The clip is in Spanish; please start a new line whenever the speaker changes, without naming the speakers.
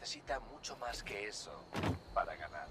necesita mucho más que eso para ganar.